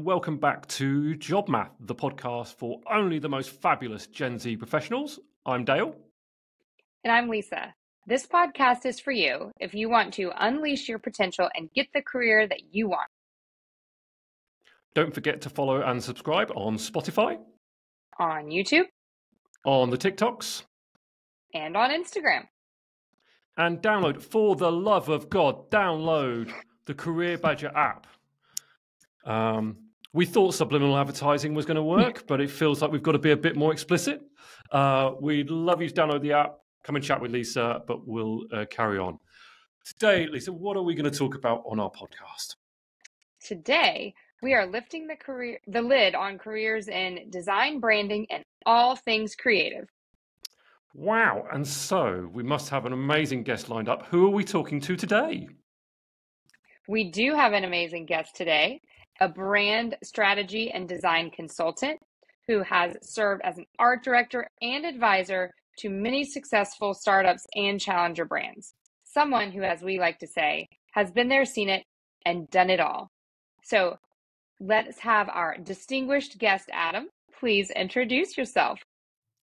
Welcome back to Job Math, the podcast for only the most fabulous Gen Z professionals. I'm Dale. And I'm Lisa. This podcast is for you if you want to unleash your potential and get the career that you want. Don't forget to follow and subscribe on Spotify, on YouTube, on the TikToks, and on Instagram. And download, for the love of God, download the Career Badger app. Um, we thought subliminal advertising was going to work, but it feels like we've got to be a bit more explicit. Uh, we'd love you to download the app, come and chat with Lisa, but we'll uh, carry on. Today, Lisa, what are we going to talk about on our podcast? Today, we are lifting the career the lid on careers in design, branding, and all things creative. Wow, and so we must have an amazing guest lined up. Who are we talking to today? We do have an amazing guest today a brand strategy and design consultant who has served as an art director and advisor to many successful startups and challenger brands. Someone who, as we like to say, has been there, seen it, and done it all. So let's have our distinguished guest, Adam. Please introduce yourself.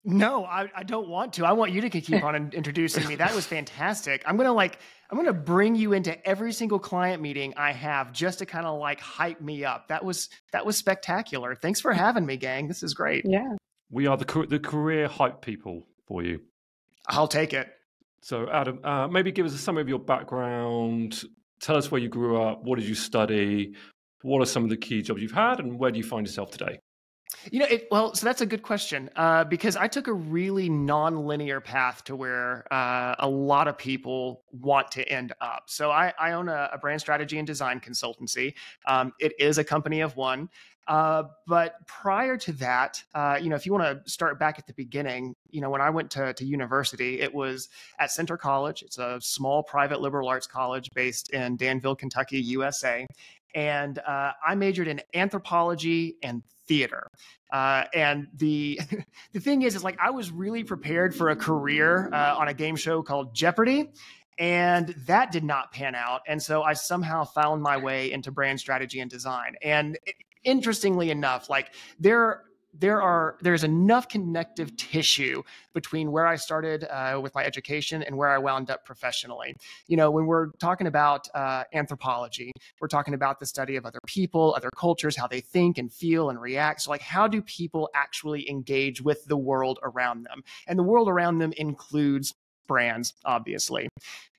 No, I, I don't want to. I want you to keep on introducing me. That was fantastic. I'm gonna like I'm gonna bring you into every single client meeting I have just to kind of like hype me up. That was that was spectacular. Thanks for having me, gang. This is great. Yeah, we are the the career hype people for you. I'll take it. So, Adam, uh, maybe give us a summary of your background. Tell us where you grew up. What did you study? What are some of the key jobs you've had, and where do you find yourself today? You know, it, well, so that's a good question uh, because I took a really non-linear path to where uh, a lot of people want to end up. So I, I own a, a, brand strategy and design consultancy. Um, it is a company of one. Uh, but prior to that, uh, you know, if you want to start back at the beginning, you know, when I went to, to university, it was at Centre College. It's a small private liberal arts college based in Danville, Kentucky, USA and uh, I majored in anthropology and theater. Uh, and the the thing is, is like I was really prepared for a career uh, on a game show called Jeopardy, and that did not pan out. And so I somehow found my way into brand strategy and design. And interestingly enough, like there there are there's enough connective tissue between where I started uh, with my education and where I wound up professionally. You know, when we're talking about uh, anthropology, we're talking about the study of other people, other cultures, how they think and feel and react. So, like, how do people actually engage with the world around them? And the world around them includes brands obviously.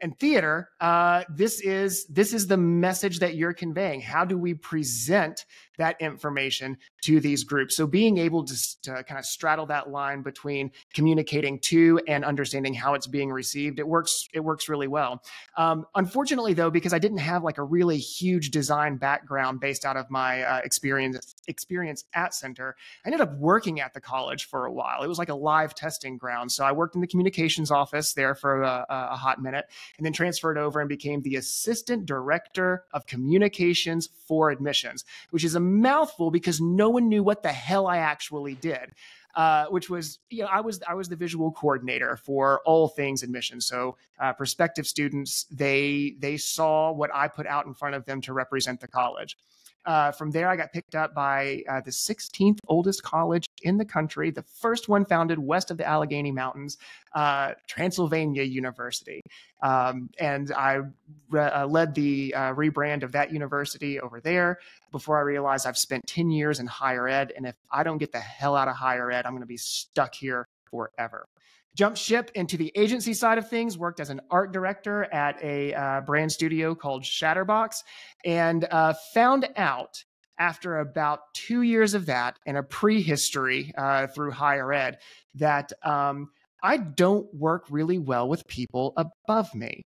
And theater uh, this is this is the message that you're conveying. How do we present that information to these groups? So being able to, to kind of straddle that line between communicating to and understanding how it's being received it works it works really well. Um, unfortunately though because i didn't have like a really huge design background based out of my uh, experience experience at Centre i ended up working at the college for a while. It was like a live testing ground. So i worked in the communications office there for a, a hot minute and then transferred over and became the assistant director of communications for admissions, which is a mouthful because no one knew what the hell I actually did. Uh, which was you know I was I was the visual coordinator for all things admissions. So uh, prospective students they they saw what I put out in front of them to represent the college. Uh, from there, I got picked up by uh, the 16th oldest college in the country, the first one founded west of the Allegheny Mountains, uh, Transylvania University. Um, and I re- uh, led the uh, rebrand of that university over there before I realized I've spent 10 years in higher ed. And if I don't get the hell out of higher ed, I'm going to be stuck here forever jumped ship into the agency side of things, worked as an art director at a uh, brand studio called Shatterbox, and uh, found out after about two years of that and a prehistory uh, through higher ed that um, I don't work really well with people above me.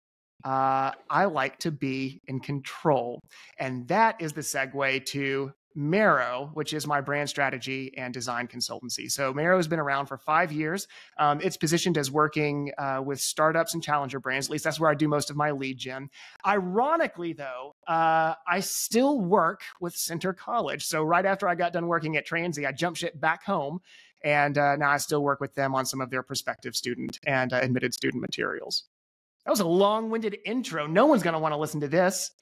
Uh, I like to be in control. And that is the segue to Marrow, which is my brand strategy and design consultancy. So Marrow has been around for five years. Um, it's positioned as working uh, with startups and challenger brands. At least that's where I do most of my lead gen. Ironically, though, uh, I still work with Centre College. So right after I got done working at Transy, I jumped ship back home. And uh, now I still work with them on some of their prospective student and uh, admitted student materials. That was a long winded intro. No one's going to want to listen to this.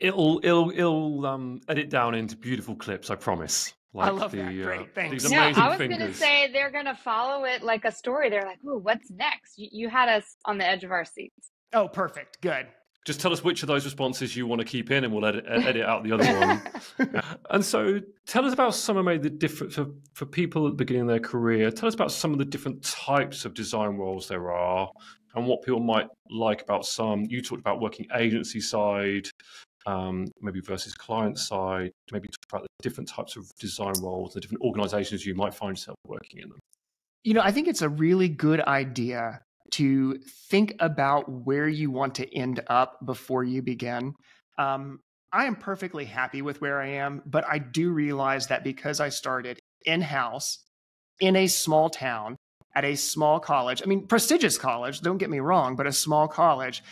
It'll it'll it'll um, edit down into beautiful clips. I promise. Like I love the, that. Great, uh, thanks. These yeah, I was going to say they're going to follow it like a story. They're like, "Ooh, what's next?" You, you had us on the edge of our seats. Oh, perfect. Good. Just tell us which of those responses you want to keep in, and we'll edit, edit out the other one. and so, tell us about some of maybe the different for, for people at the beginning of their career. Tell us about some of the different types of design roles there are, and what people might like about some. You talked about working agency side, um, maybe versus client side, maybe talk about the different types of design roles, the different organizations you might find yourself working in them. You know, I think it's a really good idea to think about where you want to end up before you begin. Um, I am perfectly happy with where I am, but I do realize that because I started in house in a small town at a small college, I mean, prestigious college, don't get me wrong, but a small college,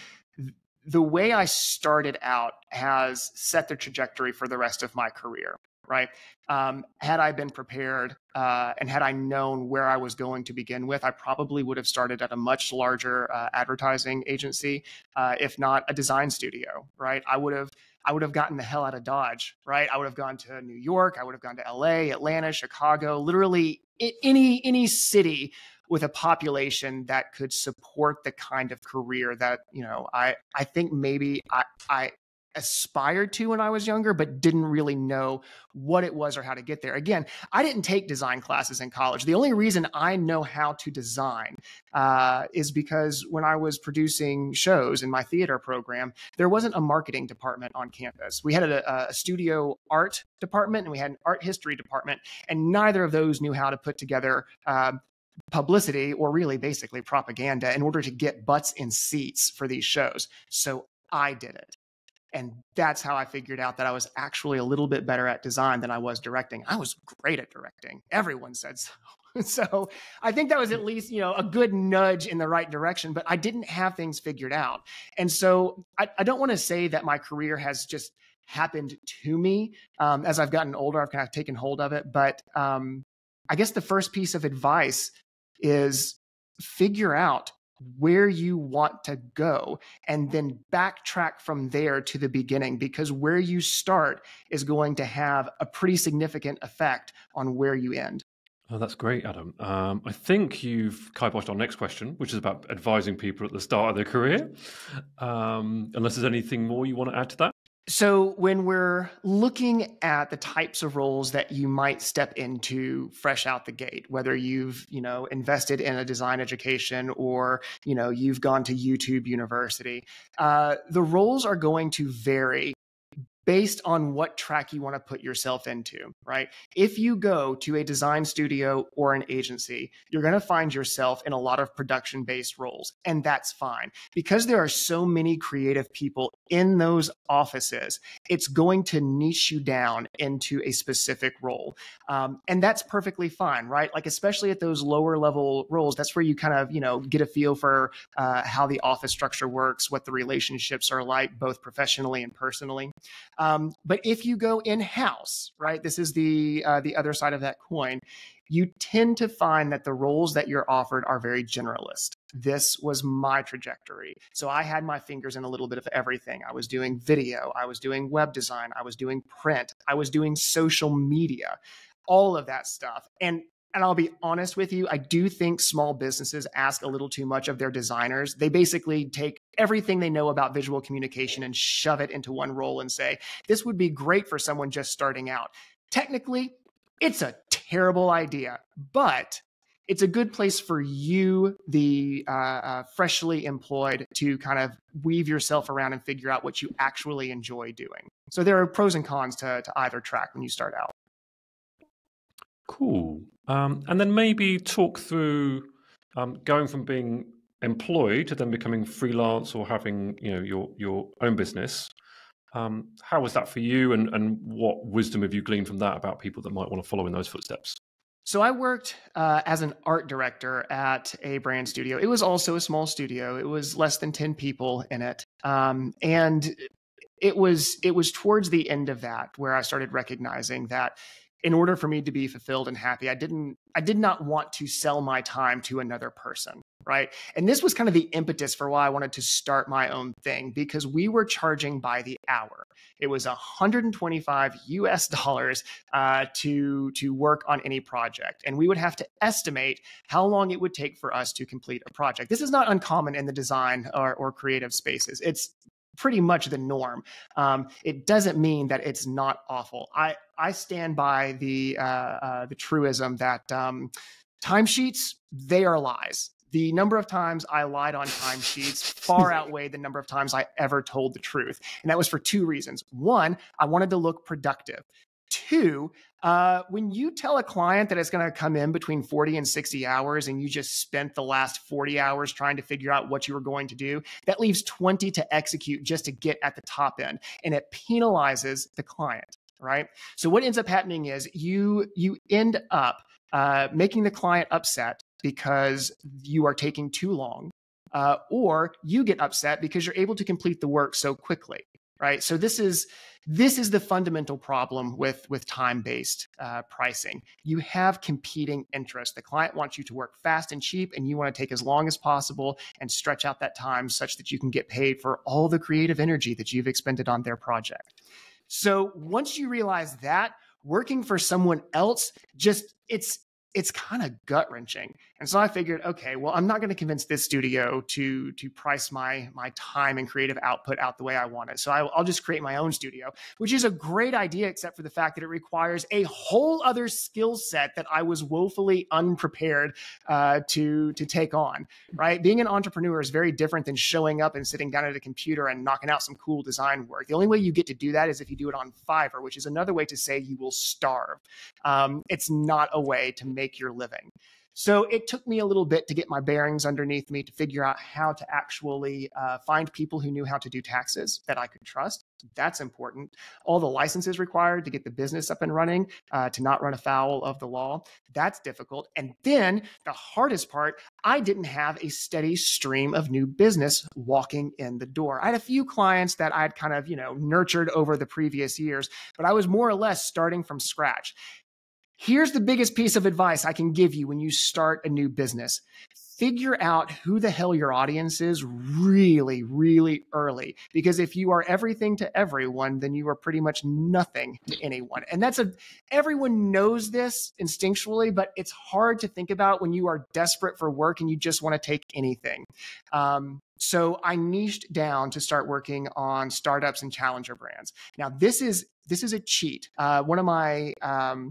the way I started out has set the trajectory for the rest of my career, right? Um, had I been prepared uh, and had I known where I was going to begin with, I probably would have started at a much larger uh, advertising agency, uh, if not a design studio, right? I would have. I would have gotten the hell out of Dodge, right? I would have gone to New York, I would have gone to LA, Atlanta, Chicago, literally any any city with a population that could support the kind of career that you know I I think maybe I I aspired to when I was younger, but didn't really know what it was or how to get there. Again, I didn't take design classes in college. The only reason I know how to design uh, is because when I was producing shows in my theater program, there wasn't a marketing department on campus. We had a, a studio art department and we had an art history department, and neither of those knew how to put together uh, publicity or really basically propaganda in order to get butts in seats for these shows. So I did it. And that's how I figured out that I was actually a little bit better at design than I was directing. I was great at directing. Everyone said so. so I think that was at least, you know, a good nudge in the right direction, but I didn't have things figured out. And so I, I don't want to say that my career has just happened to me. Um, as I've gotten older, I've kind of taken hold of it. But um, I guess the first piece of advice is figure out where you want to go and then backtrack from there to the beginning because where you start is going to have a pretty significant effect on where you end. Oh, that's great, Adam. Um, I think you've kiboshed our next question, which is about advising people at the start of their career. Um, unless there's anything more you want to add to that? So, when we're looking at the types of roles that you might step into fresh out the gate, whether you've, you know, invested in a design education or, you know, you've gone to YouTube University, uh, the roles are going to vary based on what track you want to put yourself into, right? If you go to a design studio or an agency, you're going to find yourself in a lot of production based roles, and that's fine. Because there are so many creative people in those offices, it's going to niche you down into a specific role. Um, and that's perfectly fine, right? Like, especially at those lower level roles, that's where you kind of, you know, get a feel for uh, how the office structure works, what the relationships are like, both professionally and personally. Um, but if you go in house, right, this is the uh, the other side of that coin. You tend to find that the roles that you're offered are very generalist. This was my trajectory. So I had my fingers in a little bit of everything. I was doing video, I was doing web design, I was doing print, I was doing social media, all of that stuff. And and I'll be honest with you, I do think small businesses ask a little too much of their designers. They basically take everything they know about visual communication and shove it into one role and say, this would be great for someone just starting out. Technically, it's a terrible idea, but it's a good place for you, the uh, uh, freshly employed, to kind of weave yourself around and figure out what you actually enjoy doing. So there are pros and cons to, to either track when you start out. Cool. Um, and then maybe talk through um, going from being employed to then becoming freelance or having you know your your own business. Um, how was that for you, and and what wisdom have you gleaned from that about people that might want to follow in those footsteps? So I worked uh, as an art director at a brand studio. It was also a small studio. It was less than ten people in it, um, and it was it was towards the end of that where I started recognizing that in order for me to be fulfilled and happy, I didn't I did not want to sell my time to another person right? And this was kind of the impetus for why I wanted to start my own thing because we were charging by the hour. It was 125 US dollars uh, to to work on any project, and we would have to estimate how long it would take for us to complete a project. This is not uncommon in the design or, or creative spaces. It's pretty much the norm. Um, it doesn't mean that it's not awful. I I stand by the uh, uh, the truism that um, timesheets they are lies. The number of times I lied on timesheets far outweighed the number of times I ever told the truth, and that was for two reasons. One, I wanted to look productive. Two, uh, when you tell a client that it's going to come in between 40 and 60 hours and you just spent the last 40 hours trying to figure out what you were going to do, that leaves 20 to execute just to get at the top end. And it penalizes the client, right? So what ends up happening is you you end up uh, making the client upset because you are taking too long, uh, or you get upset because you're able to complete the work so quickly, right? So this is this is the fundamental problem with with time based uh, pricing. You have competing interests. The client wants you to work fast and cheap, and you want to take as long as possible and stretch out that time such that you can get paid for all the creative energy that you've expended on their project. So once you realize that, working for someone else just it's it's kind of gut wrenching. And so I figured, okay, well, I'm not going to convince this studio to to price my my time and creative output out the way I want it. So I, will just create my own studio, which is a great idea, except for the fact that it requires a whole other skill set that I was woefully unprepared uh, to to take on. Right, being an entrepreneur is very different than showing up and sitting down at a computer and knocking out some cool design work. The only way you get to do that is if you do it on Fiverr, which is another way to say you will starve. Um, it's not a way to make make your living. So it took me a little bit to get my bearings underneath me to figure out how to actually uh, find people who knew how to do taxes that I could trust. That's important. All the licenses required to get the business up and running, uh, to not run afoul of the law. That's difficult. And then the hardest part, I didn't have a steady stream of new business walking in the door. I had a few clients that I'd kind of, you know, nurtured over the previous years, but I was more or less starting from scratch. Here's the biggest piece of advice I can give you when you start a new business. Figure out who the hell your audience is really, really early. Because if you are everything to everyone, then you are pretty much nothing to anyone. And that's a, everyone knows this instinctually, but it's hard to think about when you are desperate for work and you just want to take anything. Um, so I niched down to start working on startups and challenger brands. Now this is this is a cheat. Uh, one of my um,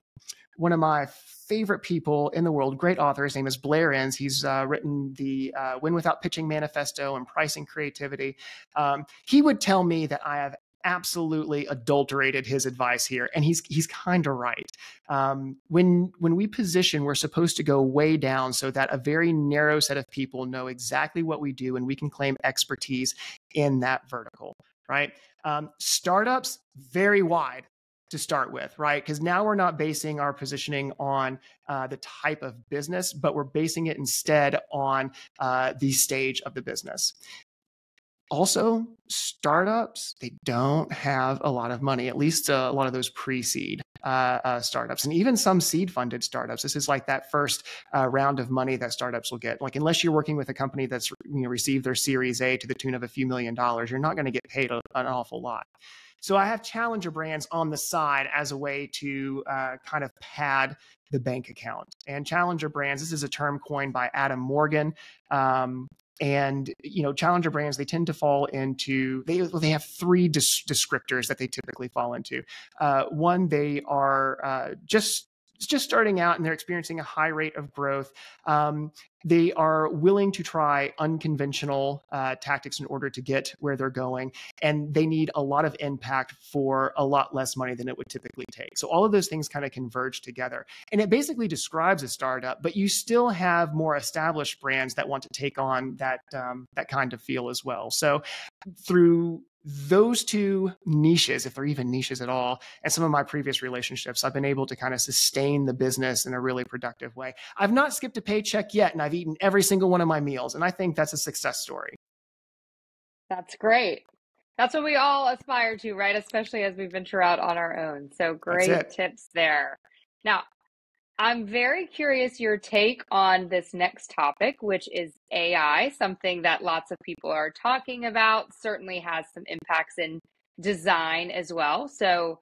one of my favorite people in the world, great author. His name is Blair Enns. He's uh, written the uh, Win Without Pitching Manifesto and Pricing Creativity. Um, he would tell me that I have absolutely adulterated his advice here, and he's he's kind of right. Um, when when we position, we're supposed to go way down so that a very narrow set of people know exactly what we do, and we can claim expertise in that vertical. Right? Um, startups very wide to start with, right? Because now we're not basing our positioning on uh, the type of business, but we're basing it instead on uh, the stage of the business. Also, startups, they don't have a lot of money, at least uh, a lot of those pre seed uh, uh, startups and even some seed funded startups. This is like that first uh, round of money that startups will get. Like, unless you're working with a company that's you know, received their Series A to the tune of a few million dollars, you're not going to get paid a, an awful lot. So I have challenger brands on the side as a way to uh, kind of pad the bank account. And challenger brands, this is a term coined by Adam Morgan. Um, and you know challenger brands they tend to fall into they they have three des- descriptors that they typically fall into uh, one they are uh, just just starting out and they're experiencing a high rate of growth. Um, they are willing to try unconventional uh, tactics in order to get where they're going, and they need a lot of impact for a lot less money than it would typically take. So all of those things kind of converge together, and it basically describes a startup. But you still have more established brands that want to take on that um, that kind of feel as well. So through those two niches, if they're even niches at all, and some of my previous relationships, I've been able to kind of sustain the business in a really productive way. I've not skipped a paycheck yet, and I've eaten every single one of my meals. And I think that's a success story. That's great. That's what we all aspire to, right? Especially as we venture out on our own. So great tips there. Now, I'm very curious your take on this next topic, which is AI, something that lots of people are talking about, certainly has some impacts in design as well. So,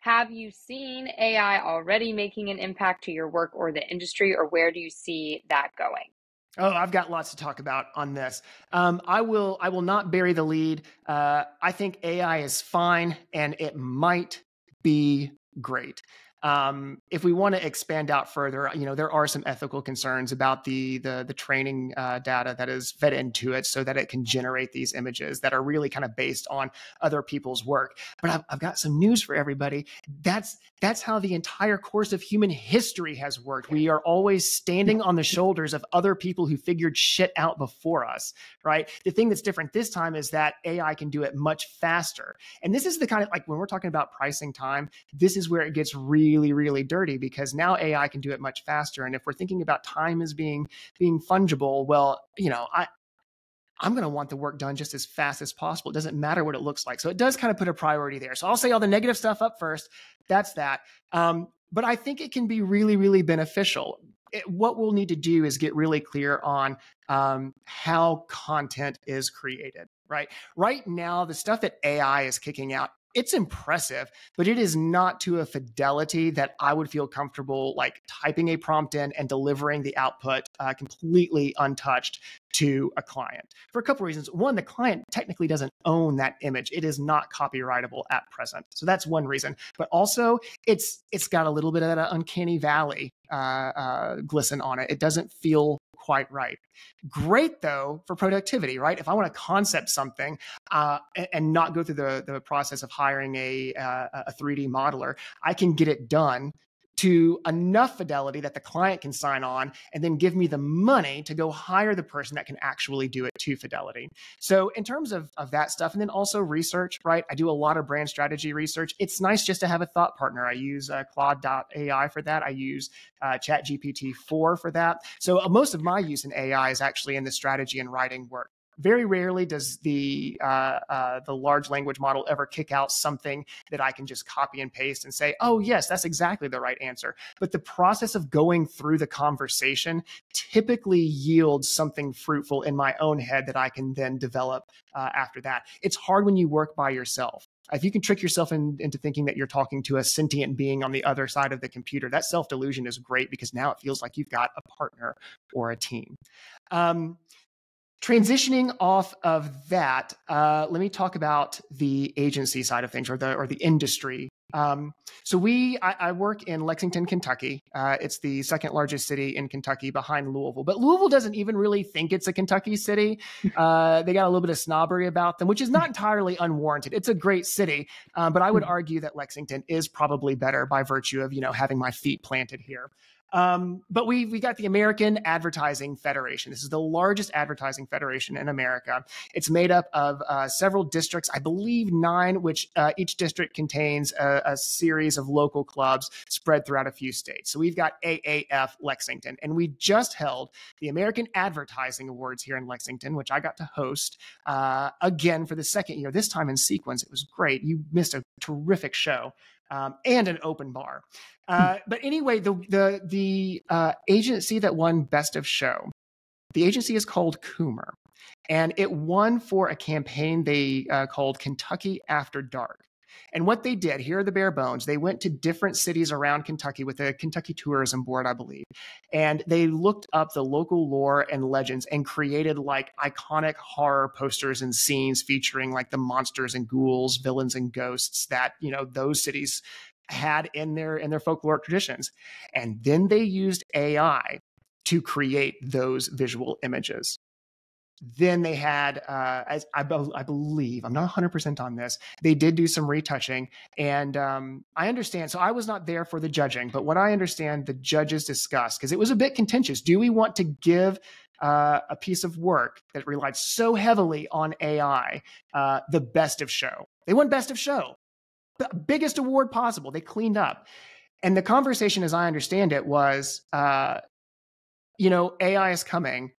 have you seen AI already making an impact to your work or the industry, or where do you see that going? Oh, I've got lots to talk about on this. Um, I will. I will not bury the lead. Uh, I think AI is fine, and it might be great. Um, if we want to expand out further, you know, there are some ethical concerns about the the, the training uh, data that is fed into it, so that it can generate these images that are really kind of based on other people's work. But I've, I've got some news for everybody. That's that's how the entire course of human history has worked. We are always standing on the shoulders of other people who figured shit out before us, right? The thing that's different this time is that AI can do it much faster. And this is the kind of like when we're talking about pricing time, this is where it gets really, really really dirty because now AI can do it much faster. And if we're thinking about time as being being fungible, well, you know, I I'm going to want the work done just as fast as possible. It doesn't matter what it looks like. So it does kind of put a priority there. So I'll say all the negative stuff up first. That's that. Um, but I think it can be really, really beneficial. It, what we'll need to do is get really clear on um, how content is created, right? Right now, the stuff that AI is kicking out it's impressive, but it is not to a fidelity that I would feel comfortable like typing a prompt in and delivering the output uh, completely untouched to a client for a couple reasons. One, the client technically doesn't own that image; it is not copyrightable at present, so that's one reason. But also, it's it's got a little bit of that uncanny valley uh, uh, glisten on it. It doesn't feel quite right. Great though for productivity, right? If I want to concept something uh, and, not go through the, the process of hiring a, uh, a 3D modeler, I can get it done to enough fidelity that the client can sign on and then give me the money to go hire the person that can actually do it to fidelity. So, in terms of, of that stuff, and then also research, right? I do a lot of brand strategy research. It's nice just to have a thought partner. I use uh, Claude.ai for that. I use uh, ChatGPT 4 for that. So, uh, most of my use in AI is actually in the strategy and writing work very rarely does the uh, uh, the large language model ever kick out something that I can just copy and paste and say, "Oh, yes, that's exactly the right answer." But the process of going through the conversation typically yields something fruitful in my own head that I can then develop uh, after that. It's hard when you work by yourself. If you can trick yourself in, into thinking that you're talking to a sentient being on the other side of the computer, that self delusion is great because now it feels like you've got a partner or a team. Um, transitioning off of that, uh, let me talk about the agency side of things or the or the industry. Um, so we, I, I, work in Lexington, Kentucky. Uh, it's the second largest city in Kentucky behind Louisville, but Louisville doesn't even really think it's a Kentucky city. Uh, they got a little bit of snobbery about them, which is not entirely unwarranted. It's a great city, uh, but I would argue that Lexington is probably better by virtue of you know having my feet planted here. Um, but we we got the American Advertising Federation. This is the largest advertising federation in America. It's made up of uh, several districts, I believe nine, which uh, each district contains a, a, series of local clubs spread throughout a few states. So we've got AAF Lexington, and we just held the American Advertising Awards here in Lexington, which I got to host uh, again for the second year. This time in sequence, it was great. You missed a terrific show um, and an open bar. Uh, but anyway, the the the uh, agency that won Best of Show, the agency is called Coomer, and it won for a campaign they uh, called Kentucky After Dark. And what they did, here are the bare bones. They went to different cities around Kentucky with the Kentucky Tourism Board, I believe. And they looked up the local lore and legends and created like iconic horror posters and scenes featuring like the monsters and ghouls, villains and ghosts that, you know, those cities had in their in their folkloric traditions. And then they used AI to create those visual images. Then they had, uh, as I, I, believe, I'm not 100% on this, they did do some retouching. And um, I understand, so I was not there for the judging, but what I understand the judges discussed, because it was a bit contentious. Do we want to give uh, a piece of work that relied so heavily on AI uh, the best of show? They won best of show, the biggest award possible. They cleaned up. And the conversation, as I understand it, was, uh, you know, AI is coming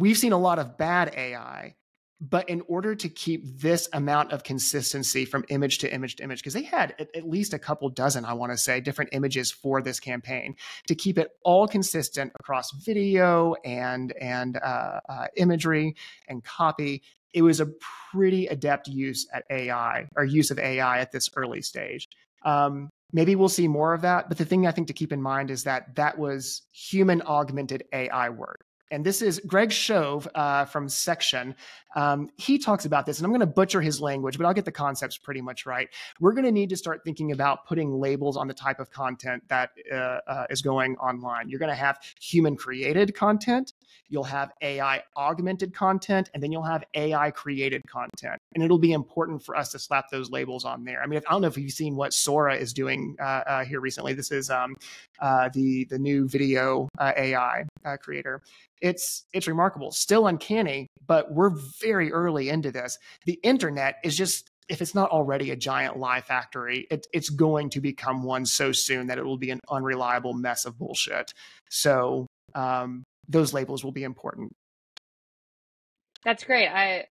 we've seen a lot of bad AI, but in order to keep this amount of consistency from image to image to image, because they had at, least a couple dozen, I want to say, different images for this campaign, to keep it all consistent across video and and uh, uh, imagery and copy, it was a pretty adept use at AI or use of AI at this early stage. Um, maybe we'll see more of that. But the thing I think to keep in mind is that that was human augmented AI work and this is Greg Shove uh, from Section. Um, he talks about this, and I'm going to butcher his language, but I'll get the concepts pretty much right. We're going to need to start thinking about putting labels on the type of content that uh, uh, is going online. You're going to have human created content, you'll have AI augmented content, and then you'll have AI created content. And it'll be important for us to slap those labels on there. I mean, if, I don't know if you've seen what Sora is doing uh, uh, here recently. This is um, uh, the the new video AI creator it's it's remarkable still uncanny but we're very early into this the internet is just if it's not already a giant lie factory it, it's going to become one so soon that it will be an unreliable mess of bullshit so um, those labels will be important that's great i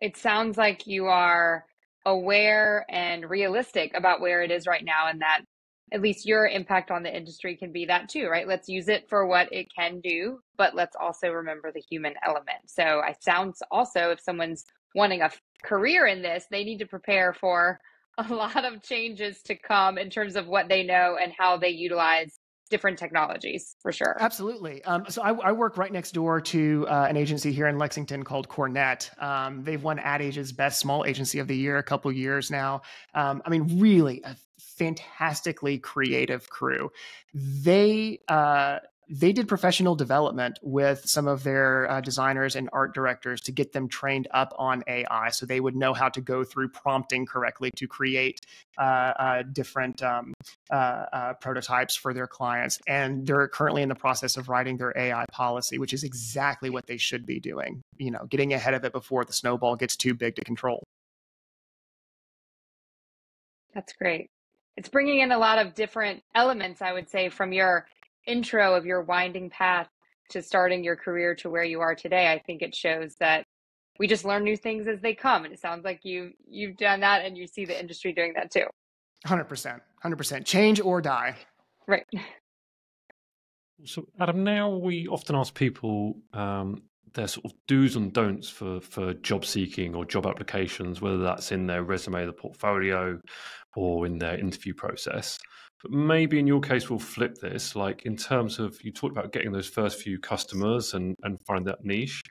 it sounds like you are aware and realistic about where it is right now and that at least your impact on the industry can be that too, right? Let's use it for what it can do, but let's also remember the human element. So I sounds also if someone's wanting a career in this, they need to prepare for a lot of changes to come in terms of what they know and how they utilize different technologies for sure. Absolutely. Um, so I, I, work right next door to uh, an agency here in Lexington called Cornett. Um, they've won Ad Age's Best Small Agency of the Year a couple years now. Um, I mean, really a fantastically creative crew. They uh, they did professional development with some of their uh, designers and art directors to get them trained up on AI so they would know how to go through prompting correctly to create uh, uh, different um, uh, uh, prototypes for their clients. And they're currently in the process of writing their AI policy, which is exactly what they should be doing, you know, getting ahead of it before the snowball gets too big to control. That's great. It's bringing in a lot of different elements, I would say, from your intro of your winding path to starting your career to where you are today, I think it shows that we just learn new things as they come. And it sounds like you you've done that and you see the industry doing that too. 100%. 100%. Change or die. Right. So, Adam, now we often ask people um, their sort of do's and don'ts for, for job seeking or job applications, whether that's in their resume, the portfolio, or in their interview process. But maybe in your case, we'll flip this. Like in terms of you talked about getting those first few customers and and find that niche.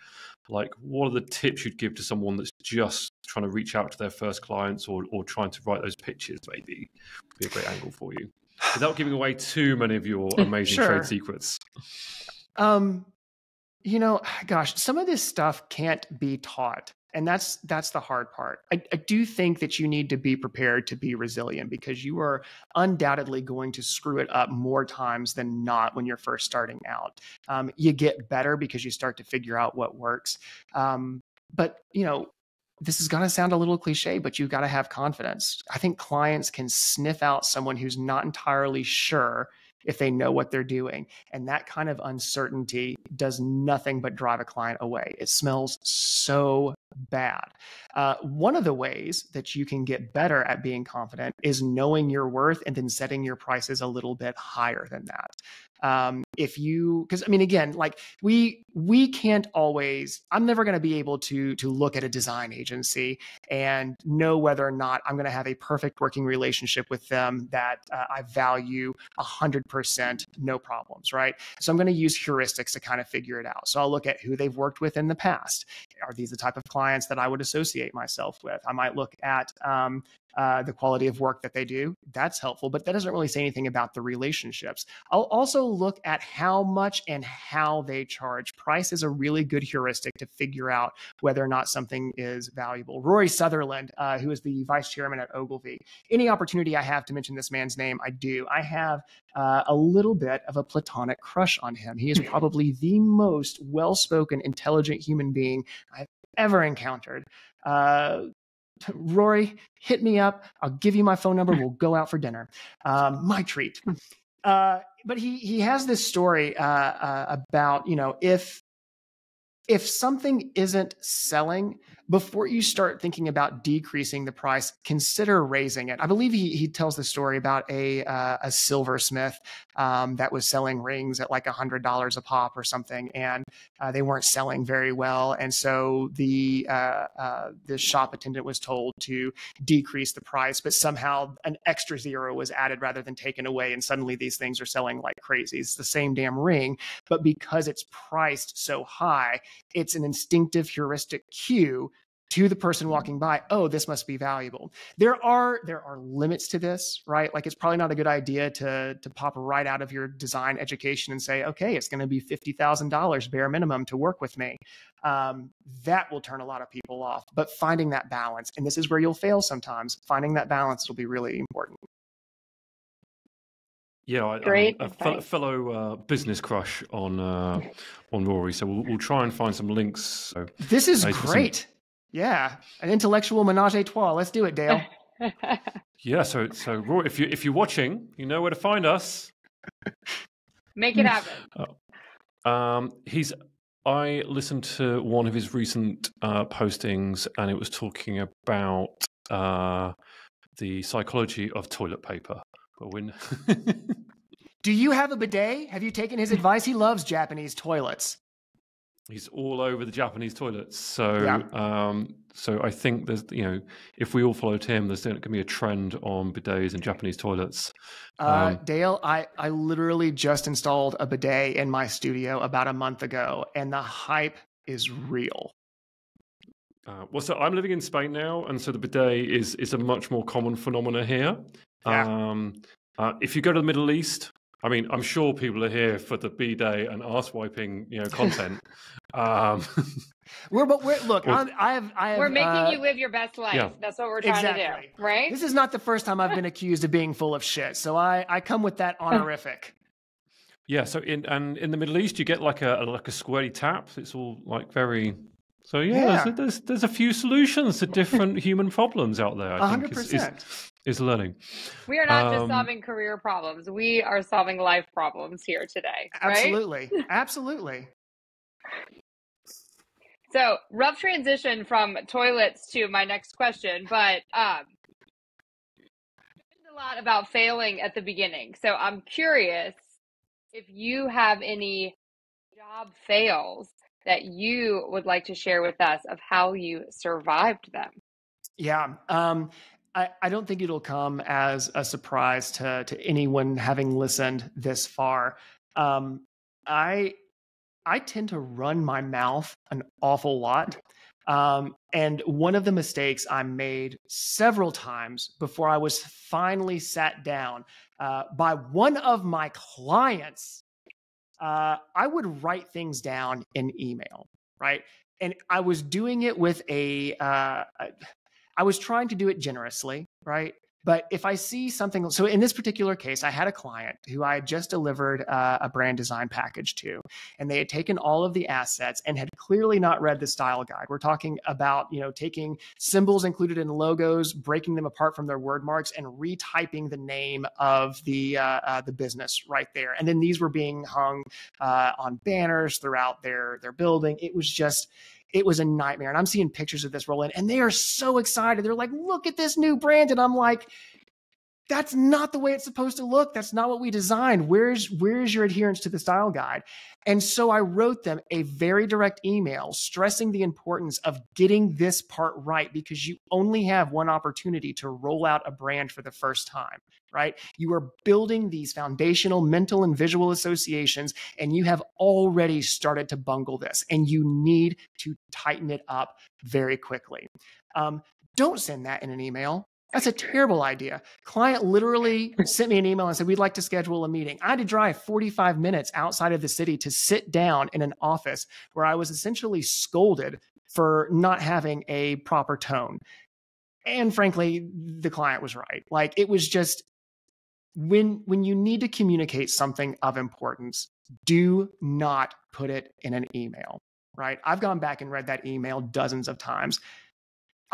Like, what are the tips you'd give to someone that's just trying to reach out to their first clients or or trying to write those pitches? Maybe Would be a great angle for you without giving away too many of your amazing sure. trade secrets. Um, you know, gosh, some of this stuff can't be taught and that's that's the hard part I, I, do think that you need to be prepared to be resilient because you are undoubtedly going to screw it up more times than not when you're first starting out um, you get better because you start to figure out what works um, but you know this is going to sound a little cliche but you've got to have confidence i think clients can sniff out someone who's not entirely sure if they know what they're doing. And that kind of uncertainty does nothing but drive a client away. It smells so bad. Uh, one of the ways that you can get better at being confident is knowing your worth and then setting your prices a little bit higher than that. Um, if you because i mean again like we we can't always i'm never going to be able to to look at a design agency and know whether or not i'm going to have a perfect working relationship with them that uh, i value 100% no problems right? So i'm going to use heuristics to kind of figure it out. So i'll look at who they've worked with in the past. Are these the type of clients that i would associate myself with i might look at um, uh, the quality of work that they do. That's helpful, but that doesn't really say anything about the relationships. I'll also look at how much and how they charge. Price is a really good heuristic to figure out whether or not something is valuable. Rory Sutherland, uh, who is the vice chairman at Ogilvy, any opportunity I have to mention this man's name, I do. I have uh, a little bit of a platonic crush on him. He is probably the most well spoken, intelligent human being I've ever encountered. Uh, Rory, hit me up. I'll give you my phone number. We'll go out for dinner. Um, my treat. Hmm. Uh, but he he has this story uh, uh, about you know if if something isn't selling, before you start thinking about decreasing the price, consider raising it. I believe he, he tells the story about a, uh, a silversmith um, that was selling rings at like $100 a pop or something, and uh, they weren't selling very well. And so the, uh, uh, the shop attendant was told to decrease the price, but somehow an extra zero was added rather than taken away. And suddenly these things are selling like crazy. It's the same damn ring, but because it's priced so high, it's an instinctive heuristic cue to the person walking by oh this must be valuable. There are there are limits to this right? Like it's probably not a good idea to to pop right out of your design education and say okay it's going to be $50000 bare minimum to work with me. Um, that will turn a lot of people off but finding that balance and this is where you'll fail sometimes finding that balance will be really important yeah, I, Great a fe- fellow uh, business crush on uh, on Rory. So we'll, we'll, try and find some links. So this is great. Some... Yeah, an intellectual menage a trois. Let's do it, Dale. yeah. So so Rory, if you if you're watching, you know where to find us. Make it happen. Oh. Um, he's. I listened to one of his recent uh, postings, and it was talking about uh, the psychology of toilet paper. But when Do you have a bidet? Have you taken his advice? He loves Japanese toilets. He's all over the Japanese toilets. So, yeah. um, so I think there's, you know, if we all followed him, there's going to be a trend on bidets and Japanese toilets. Uh, um, Dale, I, I literally just installed a bidet in my studio about a month ago, and the hype is real. Uh, well, so I'm living in Spain now, and so the bidet is is a much more common phenomenon here. Yeah. Um, uh, if you go to the Middle East, I mean, I'm sure people are here for the bidet and ass wiping, you know, content. um, we're but we're look. Well, I have I have. We're making uh, you live your best life. Yeah. That's what we're trying exactly. to do, right? This is not the first time I've been accused of being full of shit, so I I come with that honorific. Yeah. So in and in the Middle East, you get like a like a squirty tap. It's all like very so yeah, yeah. There's, there's, there's a few solutions to different human problems out there. I 100%. think is, is, is learning. We are not um, just solving career problems; we are solving life problems here today. Right? Absolutely, absolutely. So rough transition from toilets to my next question, but um, a lot about failing at the beginning. So I'm curious if you have any job fails that you would like to share with us of how you survived them. Yeah. Um, I, I don't think it'll come as a surprise to, to anyone having listened this far. Um, I I tend to run my mouth an awful lot. Um, and one of the mistakes I made several times before I was finally sat down uh, by one of my clients uh, I would write things down in email, right? And I was doing it with a, uh, I was trying to do it generously, right? But if I see something, so in this particular case, I had a client who I had just delivered uh, a brand design package to, and they had taken all of the assets and had clearly not read the style guide. We're talking about, you know, taking symbols included in logos, breaking them apart from their word marks, and retyping the name of the uh, uh, the business right there. And then these were being hung uh, on banners throughout their their building. It was just it was a nightmare. And I'm seeing pictures of this rolling, and they are so excited. They're like, look at this new brand. And I'm like, that's not the way it's supposed to look. That's not what we designed. Where's where's your adherence to the style guide? And so I wrote them a very direct email stressing the importance of getting this part right because you only have one opportunity to roll out a brand for the first time, right? You are building these foundational mental and visual associations, and you have already started to bungle this, and you need to tighten it up very quickly. Um, don't send that in an email. That's a terrible idea. Client literally sent me an email and said, We'd like to schedule a meeting. I had to drive 45 minutes outside of the city to sit down in an office where I was essentially scolded for not having a proper tone. And frankly, the client was right. Like it was just when when you need to communicate something of importance, do not put it in an email, right? I've gone back and read that email dozens of times.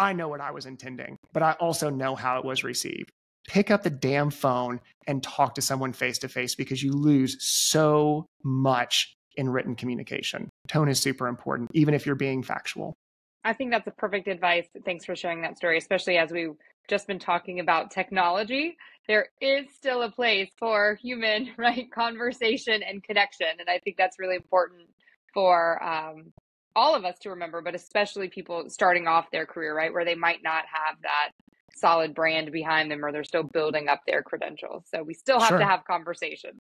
I know what I was intending, but I also know how it was received. Pick up the damn phone and talk to someone face to face because you lose so much in written communication. Tone is super important, even if you're being factual. I think that's a perfect advice. Thanks for sharing that story, especially as we've just been talking about technology. There is still a place for human, right, conversation and connection. And I think that's really important for um, all of us to remember, but especially people starting off their career, right, where they might not have that solid brand behind them or they're still building up their credentials. So we still have sure. to have conversation.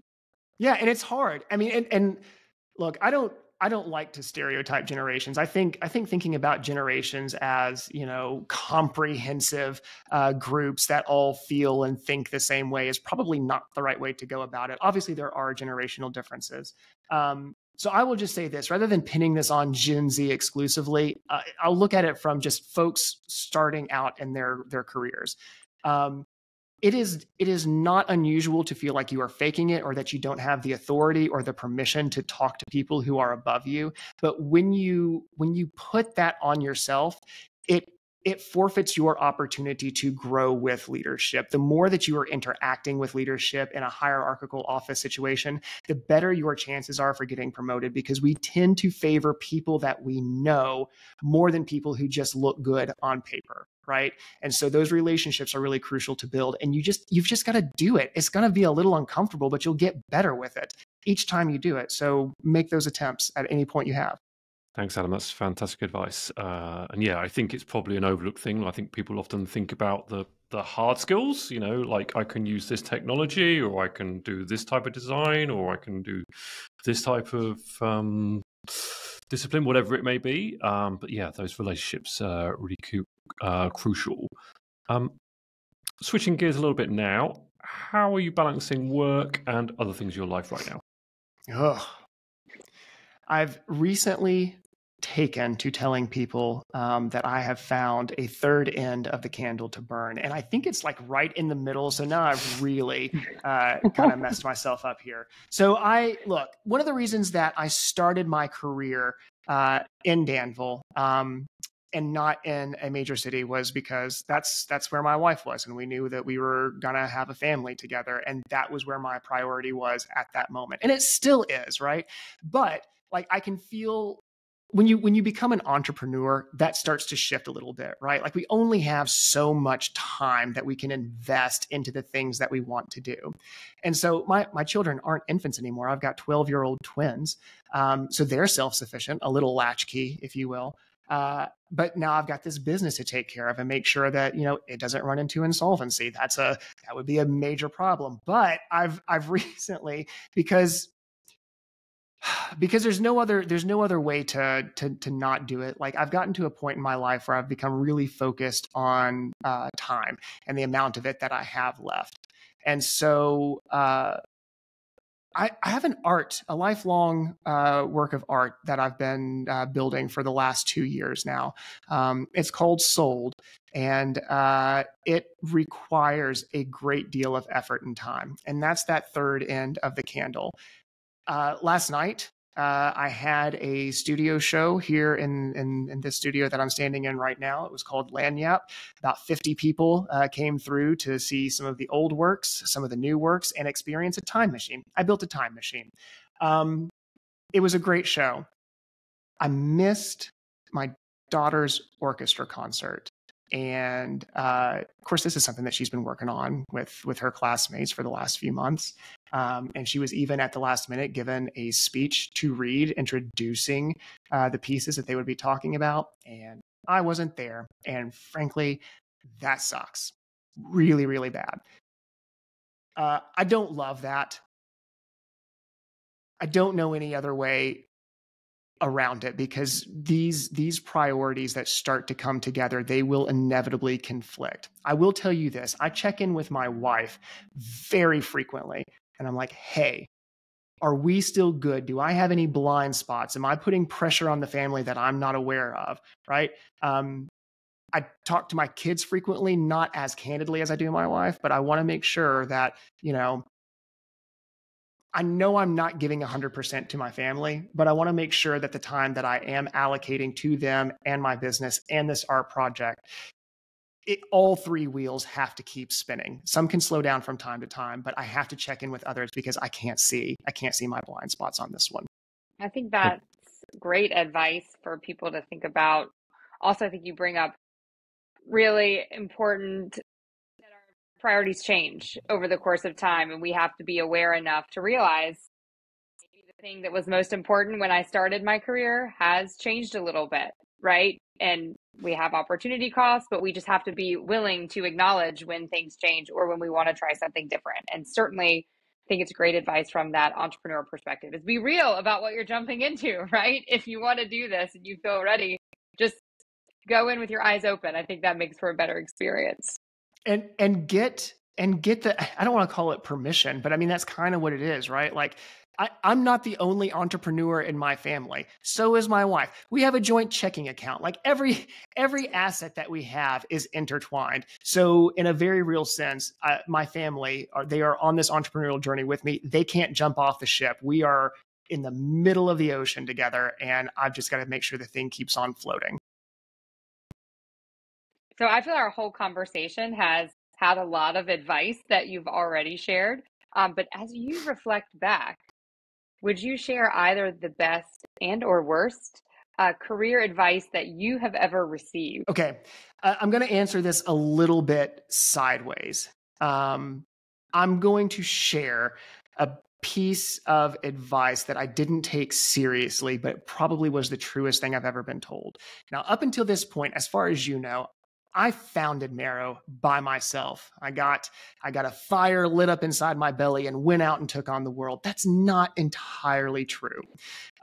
Yeah, and it's hard. I mean, and, and look, I don't I don't like to stereotype generations. I think I think thinking about generations as you know comprehensive uh, groups that all feel and think the same way is probably not the right way to go about it. Obviously, there are generational differences. Um, so I will just say this: rather than pinning this on Gen Z exclusively, uh, I'll look at it from just folks starting out in their their careers. Um, it is it is not unusual to feel like you are faking it or that you don't have the authority or the permission to talk to people who are above you but when you when you put that on yourself it it forfeits your opportunity to grow with leadership. The more that you are interacting with leadership in a hierarchical office situation, the better your chances are for getting promoted because we tend to favor people that we know more than people who just look good on paper right? And so those relationships are really crucial to build and you just you've just got to do it. It's going to be a little uncomfortable but you'll get better with it each time you do it. So make those attempts at any point you have Thanks, Adam. That's fantastic advice. Uh, and yeah, I think it's probably an overlooked thing. I think people often think about the the hard skills. You know, like I can use this technology, or I can do this type of design, or I can do this type of um, discipline, whatever it may be. Um, but yeah, those relationships are really cu- uh, crucial. Um, switching gears a little bit now, how are you balancing work and other things in your life right now? Ugh. I've recently taken to telling people um, that I have found a third end of the candle to burn. And I think it's like right in the middle. So now I've really uh, kind of messed myself up here. So I look, one of the reasons that I started my career uh, in Danville um, and not in a major city was because that's that's where my wife was and we knew that we were going to have a family together and that was where my priority was at that moment and it still is right but like i can feel when you when you become an entrepreneur that starts to shift a little bit right? Like we only have so much time that we can invest into the things that we want to do. And so my my children aren't infants anymore. I've got 12 year old twins. Um, so they're self-sufficient a little latchkey if you will. Uh, but now I've got this business to take care of and make sure that you know it doesn't run into insolvency. That's a that would be a major problem. But I've I've recently because because there's no other there's no other way to to to not do it like i've gotten to a point in my life where i've become really focused on uh, time and the amount of it that i have left and so uh, I, I, have an art, a lifelong uh, work of art that I've been uh, building for the last two years now. Um, it's called Souled, and uh, it requires a great deal of effort and time. And that's that third end of the candle uh, last night, uh, I had a studio show here in, in, in this studio that I'm standing in right now. It was called Lagniappe. About 50 people uh, came through to see some of the old works, some of the new works, and experience a time machine. I built a time machine. Um, it was a great show. I missed my daughter's orchestra concert and uh, of course this is something that she's been working on with with her classmates for the last few months. Um, and she was even at the last minute given a speech to read introducing uh, the pieces that they would be talking about and i wasn't there. And frankly that sucks. Really really bad. Uh, i don't love that. I don't know any other way around it because these these priorities that start to come together they will inevitably conflict. I will tell you this i check in with my wife very frequently and i'm like hey are we still good? Do i have any blind spots? Am i putting pressure on the family that i'm not aware of? Right? Um, I talk to my kids frequently, not as candidly as I do my wife, but I want to make sure that, you know, I know I'm not giving 100% to my family, but I want to make sure that the time that I am allocating to them and my business and this art project, it, all three wheels have to keep spinning. Some can slow down from time to time, but I have to check in with others because I can't see. I can't see my blind spots on this one. I think that's great advice for people to think about also, I think you bring up really important that our priorities change over the course of time, and we have to be aware enough to realize the thing that was most important when I started my career has changed a little bit, right? And we have opportunity costs, but we just have to be willing to acknowledge when things change or when we want to try something different. And certainly, I think it's great advice from that entrepreneur perspective is be real about what you're jumping into, right? If you want to do this and you feel ready, just go in with your eyes open. I think that makes for a better experience. And and get and get the I don't want to call it permission, but I mean that's kind of what it is, right? Like I, am not the only entrepreneur in my family. So is my wife. We have a joint checking account. Like every every asset that we have is intertwined. So in a very real sense, my family are they are on this entrepreneurial journey with me. They can't jump off the ship. We are in the middle of the ocean together, and I've just got to make sure the thing keeps on floating. So I feel our whole conversation has had a lot of advice that you've already shared. Um, but as you reflect back, would you share either the best and or worst uh, career advice that you have ever received? Okay, uh, I'm going to answer this a little bit sideways. Um, I'm going to share a piece of advice that I didn't take seriously, but it probably was the truest thing I've ever been told. Now, up until this point, as far as you know, I founded Marrow by myself. I got I got a fire lit up inside my belly and went out and took on the world. That's not entirely true.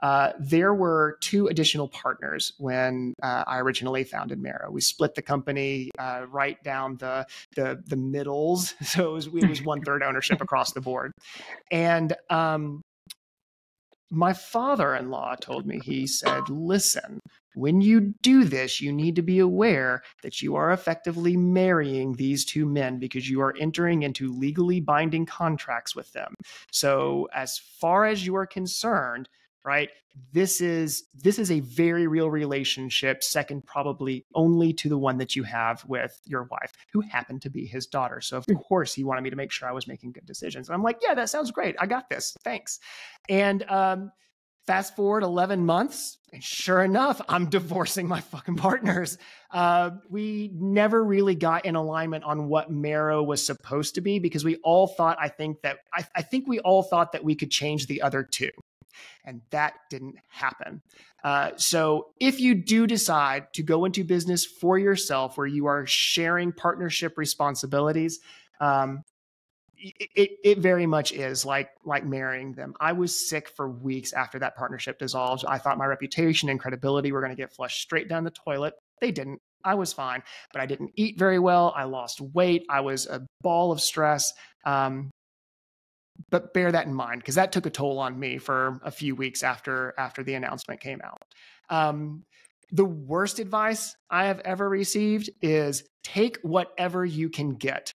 Uh, there were two additional partners when uh, I originally founded Marrow. We split the company uh, right down the, the the middles, so it was, was one third ownership across the board. And um, my father in law told me, he said, listen, when you do this, you need to be aware that you are effectively marrying these two men because you are entering into legally binding contracts with them. So, as far as you are concerned, right this is this is a very real relationship second probably only to the one that you have with your wife who happened to be his daughter. So of course he wanted me to make sure i was making good decisions. And i'm like yeah that sounds great. I got this. Thanks. And um, Fast forward 11 months, and sure enough, I'm divorcing my fucking partners. Uh, we never really got in alignment on what Marrow was supposed to be because we all thought, I think that, I, I think we all thought that we could change the other two. And that didn't happen. Uh, so, if you do decide to go into business for yourself where you are sharing partnership responsibilities, um, it, it very much is like like marrying them. I was sick for weeks after that partnership dissolved. I thought my reputation and credibility were going to get flushed straight down the toilet. They didn't. I was fine, but I didn't eat very well. I lost weight. I was a ball of stress. Um, but bear that in mind because that took a toll on me for a few weeks after after the announcement came out. Um, the worst advice I have ever received is take whatever you can get.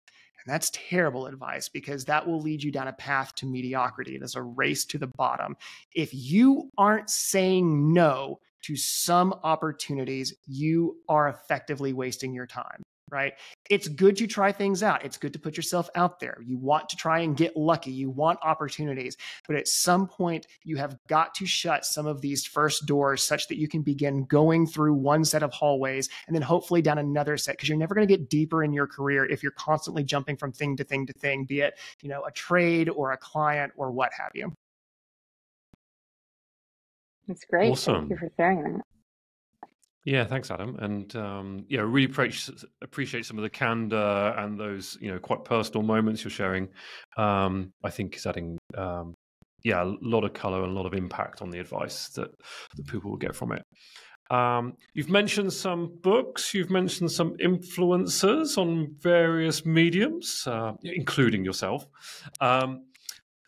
And that's terrible advice because that will lead you down a path to mediocrity. It is a race to the bottom. If you aren't saying no to some opportunities, you are effectively wasting your time right? It's good to try things out. It's good to put yourself out there. You want to try and get lucky. You want opportunities. But at some point, you have got to shut some of these first doors such that you can begin going through one set of hallways and then hopefully down another set because you're never going to get deeper in your career if you're constantly jumping from thing to thing to thing, be it, you know, a trade or a client or what have you. That's great. Awesome. Thank you for sharing that. Yeah, thanks, Adam. And um, yeah, really appreciate, appreciate some of the candor and those you know quite personal moments you're sharing. Um, I think is adding um, yeah a lot of color and a lot of impact on the advice that that people will get from it. Um, you've mentioned some books. You've mentioned some influencers on various mediums, uh, including yourself. Um,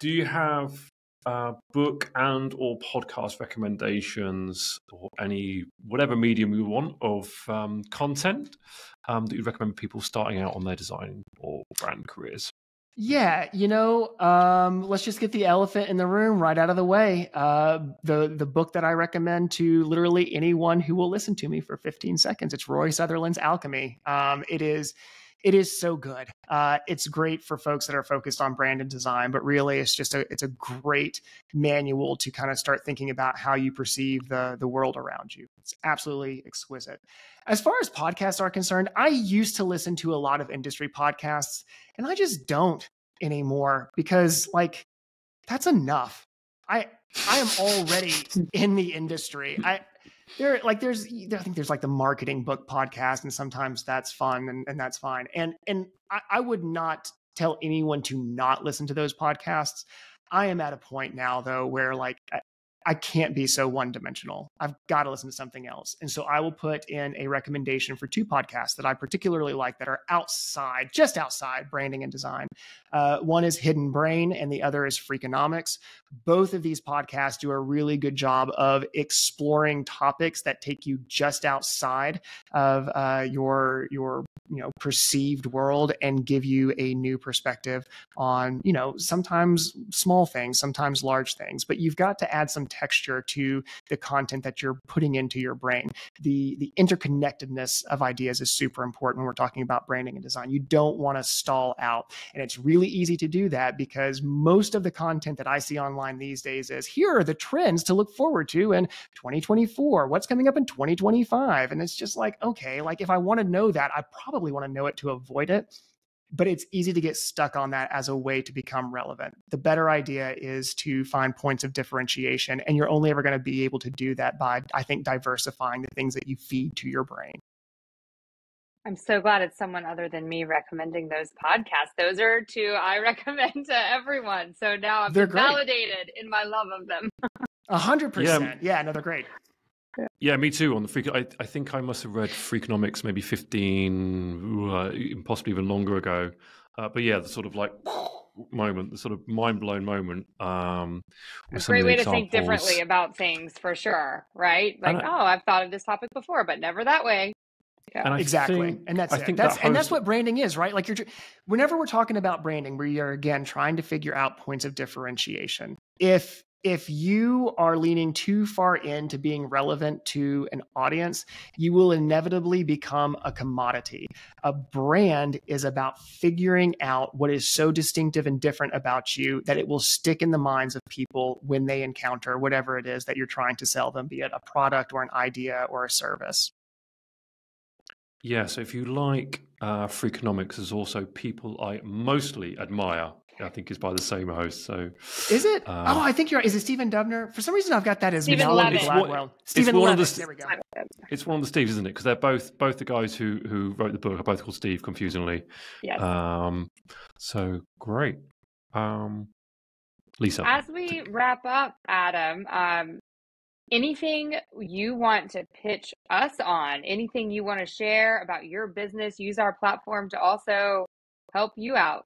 do you have uh, book and or podcast recommendations or any whatever medium you want of um, content um, that you recommend people starting out on their design or brand careers yeah, you know, um, let's just get the elephant in the room right out of the way. Uh, the the book that I recommend to literally anyone who will listen to me for 15 seconds. It's Rory Sutherland's Alchemy. Um, it is it is so good. Uh, it's great for folks that are focused on brand and design, but really, it's just a it's a great manual to kind of start thinking about how you perceive the the world around you. It's absolutely exquisite. As far as podcasts are concerned, I used to listen to a lot of industry podcasts, and I just don't anymore because like that's enough. I I am already in the industry. I there like there's I think there's like the marketing book podcast, and sometimes that's fun and, and that's fine. And and I, I would not tell anyone to not listen to those podcasts. I am at a point now though where like I can't be so one dimensional. I've got to listen to something else. And so I will put in a recommendation for two podcasts that I particularly like that are outside, just outside branding and design. Uh, one is Hidden Brain, and the other is Freakonomics. Both of these podcasts do a really good job of exploring topics that take you just outside of uh, your your you know perceived world and give you a new perspective on you know sometimes small things, sometimes large things. But you've got to add some texture to the content that you're putting into your brain. The the interconnectedness of ideas is super important when we're talking about branding and design. You don't want to stall out. And it's really easy to do that because most of the content that I see online these days is here are the trends to look forward to in 2024. What's coming up in 2025? And it's just like, okay, like if I want to know that, I probably want to know it to avoid it but it's easy to get stuck on that as a way to become relevant. The better idea is to find points of differentiation, and you're only ever going to be able to do that by, I think, diversifying the things that you feed to your brain. I'm so glad it's someone other than me recommending those podcasts. Those are two I recommend to everyone. So now I'm validated in my love of them. A hundred percent. Yeah, no, they're great. Yeah, me too. On the freak, I, I think I must have read Freakonomics maybe fifteen, uh, possibly even longer ago. Uh, but yeah, the sort of like moment, the sort of mind blown moment. Um, a great way to think differently about things, for sure. Right? Like, I, oh, I've thought of this topic before, but never that way. Yeah. exactly, think, and that's I it. Think that's that and that's what branding is, right? Like you're, whenever we're talking about branding, we are again trying to figure out points of differentiation. If if you are leaning too far into being relevant to an audience, you will inevitably become a commodity. A brand is about figuring out what is so distinctive and different about you that it will stick in the minds of people when they encounter whatever it is that you're trying to sell them, be it a product or an idea or a service. Yeah, so if you like uh, Freakonomics, there's also people I mostly admire I think is by the same host. So is it? Um, oh, I think you're right. Is it Stephen Dubner? For some reason, I've got that as Stephen Melanie Gladwell. Steven Levitt. The, there we go. It's one of the Steves, isn't it? Because they're both both the guys who who wrote the book are both called Steve, confusingly. Yes. Um. So great. Um. Lisa. As we wrap up, Adam, um, anything you want to pitch us on, anything you want to share about your business, use our platform to also help you out.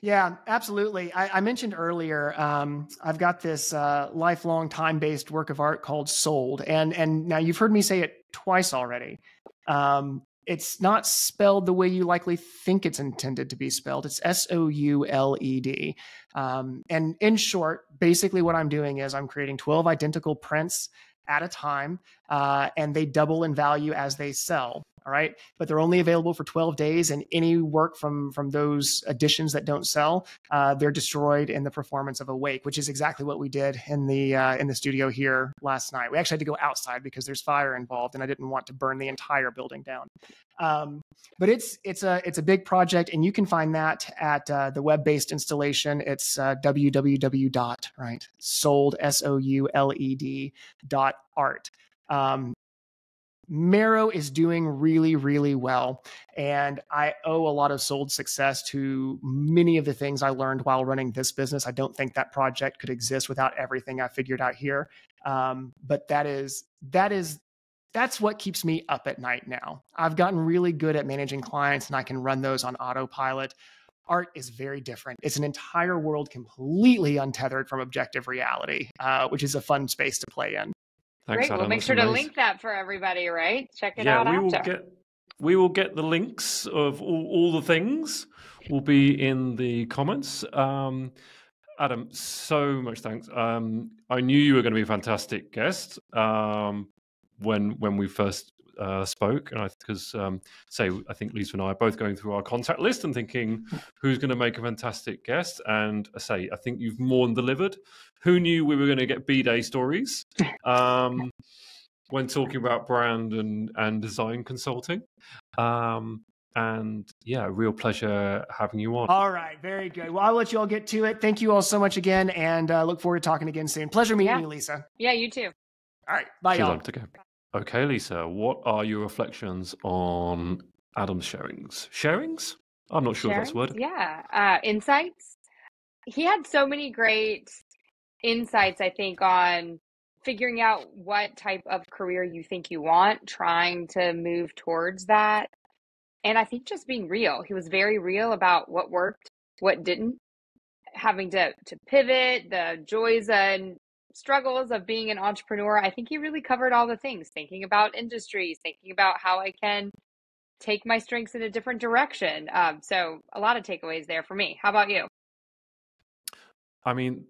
Yeah, absolutely. I, I mentioned earlier, um, I've got this uh, lifelong time based work of art called Souled, And, and now you've heard me say it twice already. Um, it's not spelled the way you likely think it's intended to be spelled. It's S O U L E D. Um, and in short, basically what I'm doing is I'm creating 12 identical prints at a time, uh, and they double in value as they sell all right? But they're only available for 12 days and any work from from those editions that don't sell uh, they're destroyed in the performance of awake which is exactly what we did in the uh, in the studio here last night. We actually had to go outside because there's fire involved and i didn't want to burn the entire building down. Um, but it's it's a it's a big project and you can find that at uh, the web-based installation. It's uh, www dot right Souled, s-o-u-l-e-d dot art. Um, Marrow is doing really, really well. And I owe a lot of Souled success to many of the things I learned while running this business. I don't think that project could exist without everything I figured out here. Um, but that is, that is, that's what keeps me up at night now. I've gotten really good at managing clients and I can run those on autopilot. Art is very different. It's an entire world completely untethered from objective reality, uh, which is a fun space to play in. Thanks, Great. Adam. We'll make sure to link that for everybody, right? Check it yeah, out we after. Will get, we will get the links of all, all the things will be in the comments. Um, Adam, so much thanks. Um, I knew you were going to be a fantastic guest um, when when we first uh, spoke, and I because um, say I think Lisa and I are both going through our contact list and thinking who's going to make a fantastic guest. And I say I think you've more than delivered. Who knew we were going to get bidet stories um, when talking about brand and and design consulting? Um, and yeah, real pleasure having you on. All right, very good. Well, I'll let you all get to it. Thank you all so much again, and uh, look forward to talking again soon. Pleasure meeting Yeah. you, Lisa. Yeah, you too. All right, bye, Cheers, y'all. Okay, Lisa, what are your reflections on Adam's sharings? Sharings? I'm not sure that's word. Yeah. Uh, insights. He had so many great insights, I think, on figuring out what type of career you think you want, trying to move towards that. And I think just being real. He was very real about what worked, what didn't, having to, to pivot, the joys and struggles of being an entrepreneur. I think he really covered all the things, thinking about industries, thinking about how I can take my strengths in a different direction. Um, so a lot of takeaways there for me. How about you? I mean,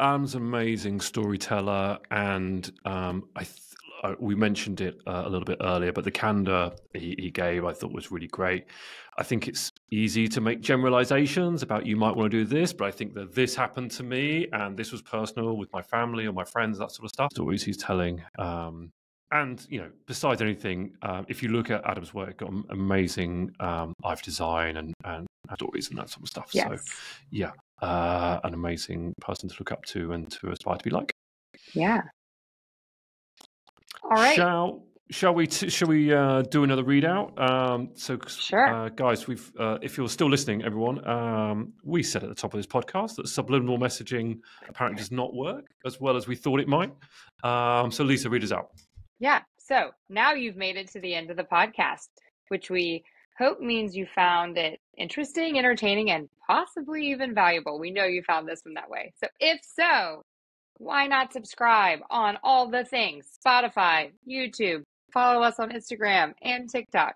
Adam's amazing storyteller, and um, I th- uh, we mentioned it uh, a little bit earlier, but the candor he, he gave I thought was really great. I think it's easy to make generalizations about you might want to do this, but I think that this happened to me, and this was personal with my family or my friends, that sort of stuff. Stories he's telling. Um, and you know, besides anything, uh, if you look at Adam's work, got amazing um, life design and, and stories and that sort of stuff. So, yeah, uh, an amazing person to look up to and to aspire to be like. Yeah. All right. Shall shall we t- shall we uh, do another readout? Um, so, Sure. uh, guys, we've uh, if you're still listening, everyone, um, we said at the top of this podcast that subliminal messaging apparently does not work as well as we thought it might. Um, so, Lisa, read us out. Yeah. So now you've made it to the end of the podcast, which we hope means you found it interesting, entertaining, and possibly even valuable. We know you found this one that way. So if so, why not subscribe on all the things Spotify, YouTube, follow us on Instagram and TikTok.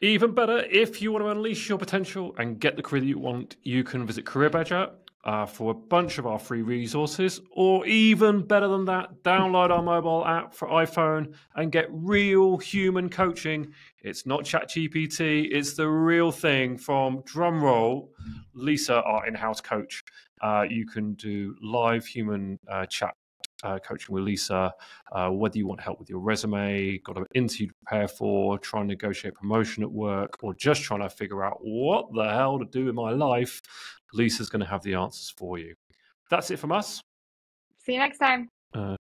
Even better, if you want to unleash your potential and get the career that you want, you can visit Career Badger uh, for a bunch of our free resources, or even better than that, download our mobile app for iPhone and get real human coaching. It's not ChatGPT, it's the real thing from drumroll, Lisa, our in house coach. Uh, you can do live human uh, chat uh, coaching with Lisa, uh, whether you want help with your resume, got an interview to prepare for, trying to negotiate promotion at work, or just trying to figure out what the hell to do in my life, Lisa's going to have the answers for you. That's it from us. See you next time. Uh,